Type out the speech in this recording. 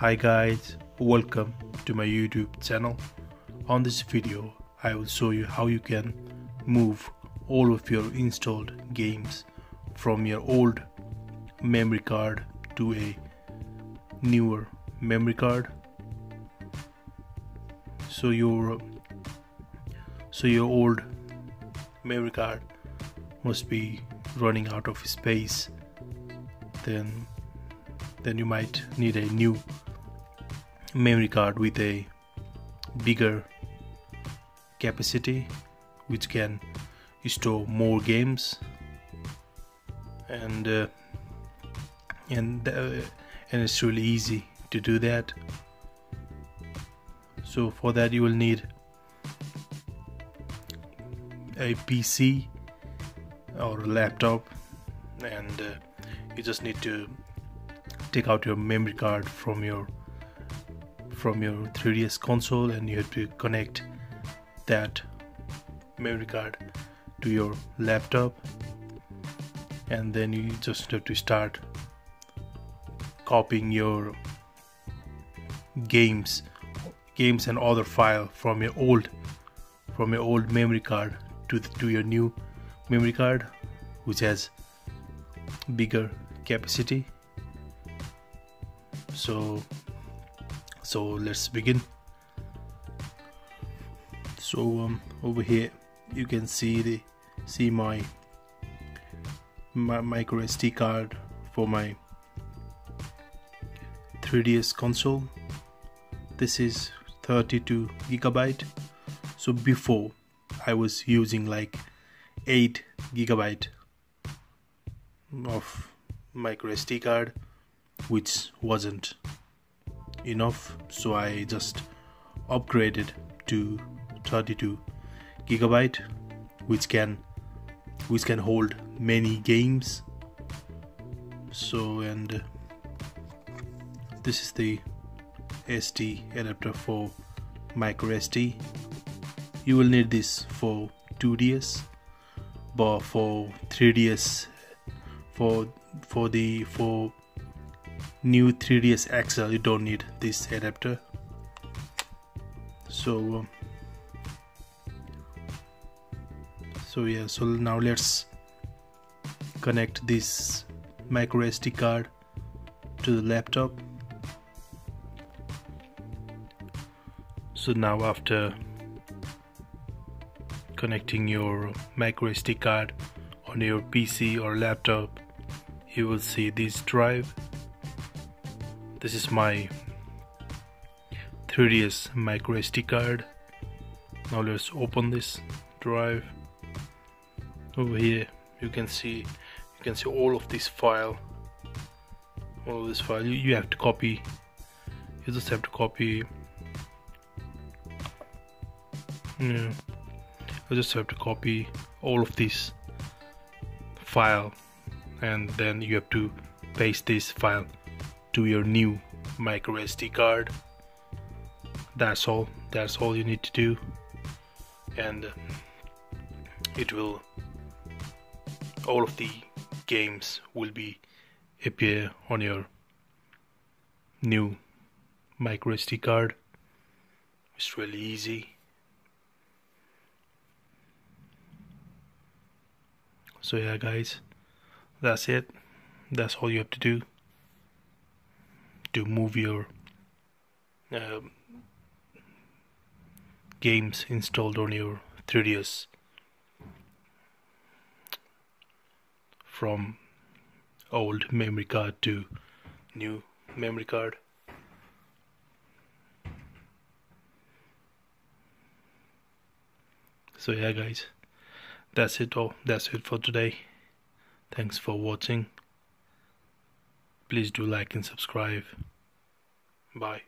Hi guys, welcome to my YouTube channel. On this video, I will show you how you can move all of your installed games from your old memory card to a newer memory card. So your so your old memory card must be running out of space then then you might need a new memory card with a bigger capacity which can store more games. And uh, and uh, and it's really easy to do that. So for that you will need a PC or a laptop. And uh, you just need to take out your memory card from your from your 3ds console and you have to connect that memory card to your laptop. And then you just have to start copying your games games and other file from your old from your old memory card to, the, to your new memory card which has bigger capacity. So so let's begin. So um, over here you can see the see my my micro SD card for my 3ds console. This is 32 gigabyte. So before I was using like 8 gigabyte of micro SD card which wasn't enough so I just upgraded to 32 gigabyte which can which can hold many games. So and uh, this is the SD adapter for micro SD you will need this for 2DS but for 3DS for for the for new 3ds XL you don't need this adapter. So so yeah so now let's connect this micro SD card to the laptop. So now after connecting your micro SD card on your PC or laptop you will see this drive this is my 3ds micro SD card. Now let's open this drive. Over here you can see you can see all of this file. All of this file. You, you have to copy. You just have to copy. Yeah. You just have to copy all of this file and then you have to paste this file to your new micro SD card. That's all that's all you need to do. And uh, it will all of the games will be appear on your new micro SD card. It's really easy. So yeah guys that's it. That's all you have to do to move your uh, games installed on your 3ds from old memory card to new memory card. So yeah guys that's it all. That's it for today. Thanks for watching. Please do like and subscribe. Bye.